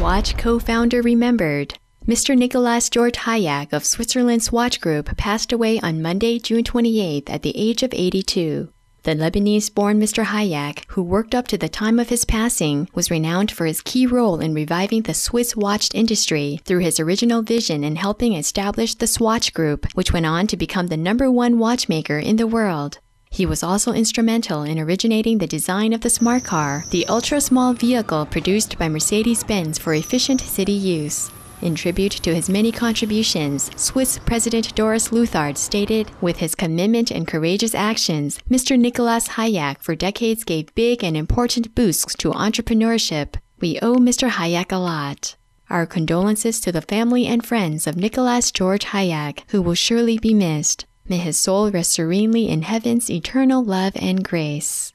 Swatch co founder remembered. Mr. Nicolas George Hayek of Switzerland's Swatch Group passed away on Monday, June 28th at the age of 82. The Lebanese born Mr. Hayek, who worked up to the time of his passing, was renowned for his key role in reviving the Swiss watch industry through his original vision in helping establish the Swatch Group, which went on to become the number one watchmaker in the world. He was also instrumental in originating the design of the smart car, the ultra small vehicle produced by Mercedes Benz for efficient city use. In tribute to his many contributions, Swiss President Doris Leuthard stated, With his commitment and courageous actions, Mr. Nicolas Hayek for decades gave big and important boosts to entrepreneurship. We owe Mr. Hayek a lot. Our condolences to the family and friends of Nicolas George Hayek, who will surely be missed. May his soul rest serenely in heaven's eternal love and grace.